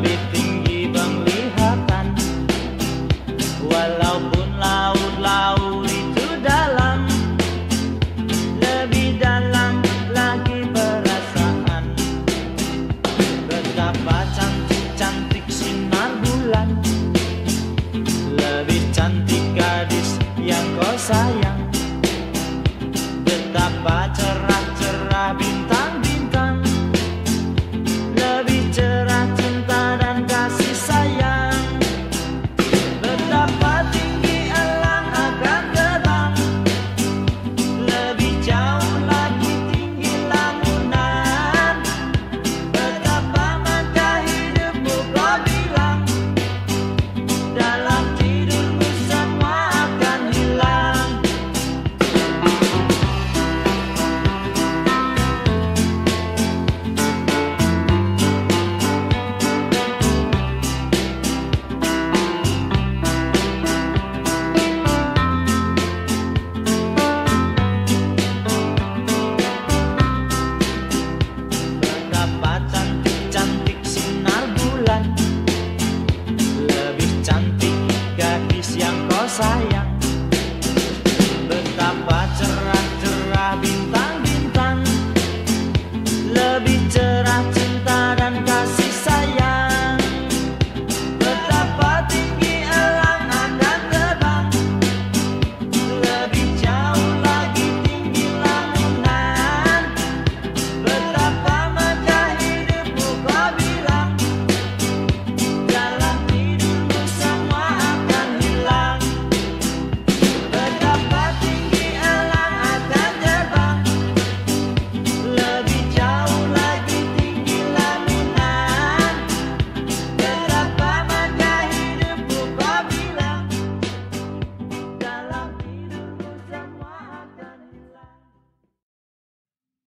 Sabit tinggi penglihatan. Walaupun laut-laut itu dalam Lebih dalam lagi perasaan. Betapa cantik-cantik sinar bulan. Lebih cantik gadis yang kau sayang. Betapa cantik